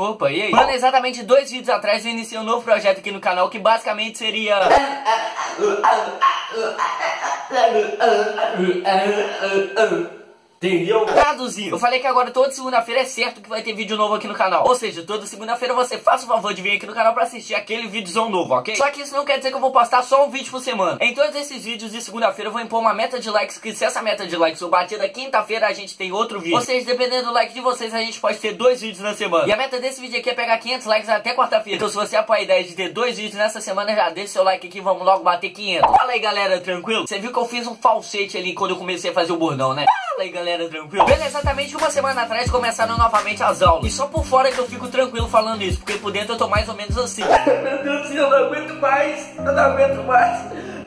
Opa, e aí? Mano, exatamente dois vídeos atrás eu iniciei um novo projeto aqui no canal que basicamente seria... Entendeu? Traduzindo, eu falei que agora toda segunda-feira é certo que vai ter vídeo novo aqui no canal. Ou seja, toda segunda-feira você faça o favor de vir aqui no canal pra assistir aquele vídeozão novo, ok? Só que isso não quer dizer que eu vou postar só um vídeo por semana. Em todos esses vídeos de segunda-feira eu vou impor uma meta de likes, que se essa meta de likes for batida quinta-feira a gente tem outro vídeo. Ou seja, dependendo do like de vocês, a gente pode ter dois vídeos na semana. E a meta desse vídeo aqui é pegar 500 likes até quarta-feira. Então se você apoia a ideia de ter dois vídeos nessa semana, já deixa seu like aqui, vamos logo bater 500. Fala aí, galera, tranquilo? Você viu que eu fiz um falsete ali quando eu comecei a fazer o bordão, né? Fala aí, galera, tranquilo? Beleza? exatamente uma semana atrás começaram novamente as aulas. E só por fora que eu fico tranquilo falando isso, porque por dentro eu tô mais ou menos assim. Meu Deus do céu, eu não aguento mais. Eu não aguento mais.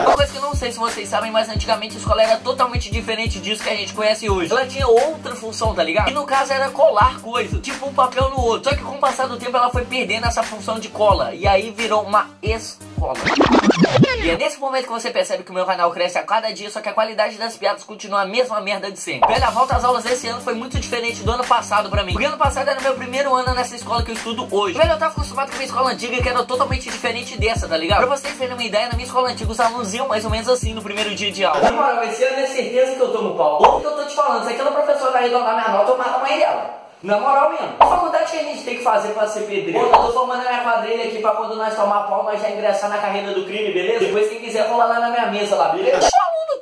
Uma coisa que eu não sei se vocês sabem, mas antigamente a escola era totalmente diferente disso que a gente conhece hoje. Ela tinha outra função, tá ligado? E no caso era colar coisas, tipo um papel no outro. Só que com o passar do tempo ela foi perdendo essa função de cola. E aí virou uma escola. E é nesse momento que você percebe que o meu canal cresce a cada dia, só que a qualidade das piadas continua a mesma merda de sempre. Velho, a volta às aulas desse ano foi muito diferente do ano passado pra mim. Porque ano passado era meu primeiro ano nessa escola que eu estudo hoje. Velho, eu tava acostumado com a minha escola antiga que era totalmente diferente dessa, tá ligado? Pra vocês terem uma ideia, na minha escola antiga os alunos iam mais ou menos assim no primeiro dia de aula. Na moral, esse ano é certeza que eu tomo pau. Ou que eu tô te falando, se aquela professora arredondar minha nota, eu mato a mãe dela. Na moral mesmo. A faculdade que a gente tem que fazer pra ser pedreiro. Pô, eu tô formando a minha quadrilha aqui pra quando nós tomar pau, nós já ingressar na carreira do crime, beleza? Depois quem quiser rolar lá na minha mesa lá, beleza?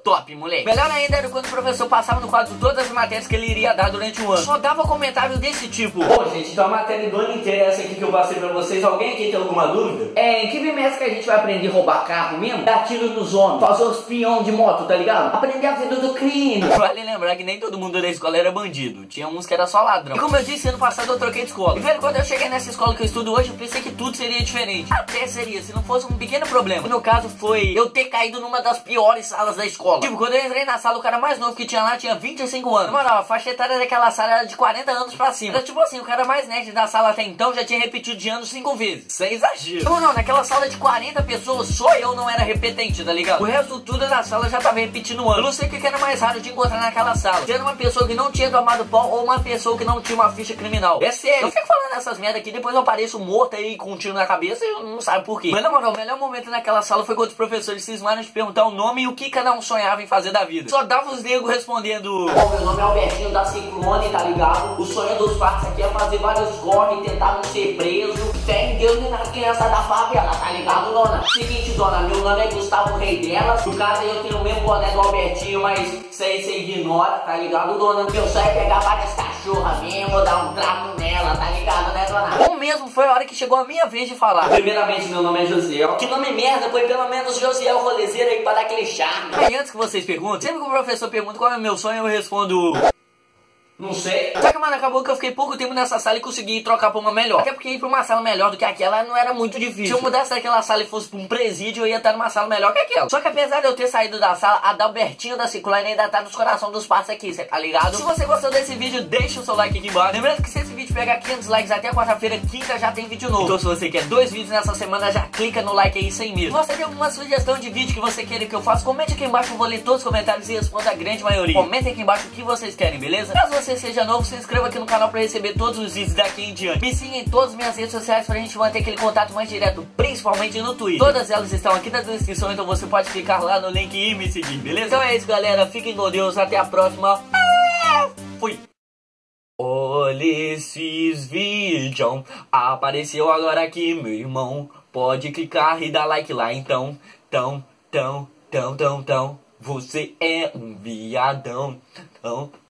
Top, moleque. Melhor ainda era quando o professor passava no quadro todas as matérias que ele iria dar durante o ano. Só dava comentário desse tipo. Pô, gente, então a matéria do ano inteiro é essa aqui que eu passei pra vocês. Alguém aqui tem alguma dúvida? É, em que bimestre que a gente vai aprender a roubar carro mesmo? Dar tiro nos homens, fazer os peão de moto, tá ligado? Aprender a vida do crime. Vale lembrar que nem todo mundo da escola era bandido. Tinha uns que era só ladrão. E como eu disse, ano passado eu troquei de escola. E velho, quando eu cheguei nessa escola que eu estudo hoje, eu pensei que tudo seria diferente. Até seria, se não fosse um pequeno problema. No caso foi eu ter caído numa das piores salas da escola. Tipo, quando eu entrei na sala, o cara mais novo que tinha lá tinha 25 anos. Mano, a faixa etária daquela sala era de 40 anos pra cima. Era tipo assim, o cara mais nerd da sala até então já tinha repetido de ano 5 vezes. Sem exagero. Não, não, naquela sala de 40 pessoas, só eu não era repetente, tá ligado? O resto tudo da sala já tava repetindo ano. Eu não sei o que era mais raro de encontrar naquela sala. Se era uma pessoa que não tinha tomado pó ou uma pessoa que não tinha uma ficha criminal. É sério. Eu fico falando essas merda aqui, depois eu apareço morto aí com um tiro na cabeça e eu não sabe por quê. Mas na moral, o melhor momento naquela sala foi quando os professores cismaram de perguntar o nome e o que cada um sonhava em fazer da vida. Só dava os negros respondendo: Bom, meu nome é Albertinho da Ciclone, tá ligado? O sonho dos partos aqui é fazer vários corre, tentar não ser preso. Tem Deus e na criança da favela, tá ligado, dona? Seguinte, dona, meu nome é Gustavo Rei delas. No caso, eu tenho o mesmo boné do Albertinho, mas sei você ignora, tá ligado, dona? Meu sonho é pegar várias cachorras mesmo, dar um trato nela, tá ligado, mesmo foi a hora que chegou a minha vez de falar. Primeiramente, meu nome é Josiel. Que nome merda, foi pelo menos Josiel Rolezeiro aí pra dar aquele charme. Aí antes que vocês perguntem, sempre que o professor pergunta qual é o meu sonho, eu respondo. Não sei. Só que, mano, acabou que eu fiquei pouco tempo nessa sala e consegui trocar pra uma melhor. Até porque ir pra uma sala melhor do que aquela não era muito difícil. Se eu mudasse daquela sala e fosse pra um presídio, eu ia estar numa sala melhor que aquela. Só que apesar de eu ter saído da sala, a Dalbertinho da Ciclone ainda tá nos corações dos passos aqui, cê tá ligado? Se você gostou desse vídeo, deixa o seu like aqui embaixo. Lembrando que se esse vídeo pegar 500 likes até quarta-feira, quinta já tem vídeo novo. Então se você quer dois vídeos nessa semana, já clica no like aí sem medo. Se você tem alguma sugestão de vídeo que você queira que eu faça, comente aqui embaixo, eu vou ler todos os comentários e respondo a grande maioria. Comente aqui embaixo o que vocês querem, beleza? Caso você seja novo, se inscreva aqui no canal pra receber todos os vídeos daqui em diante. Me siga em todas as minhas redes sociais pra gente manter aquele contato mais direto, principalmente no Twitter. Todas elas estão aqui na descrição, então você pode clicar lá no link e me seguir, beleza? Então é isso, galera. Fiquem com Deus. Até a próxima. Fui. Olha esses vídeos. Apareceu agora aqui, meu irmão. Pode clicar e dar like lá, então. Tão, tão, tão, tão, tão. Você é um viadão. Tão.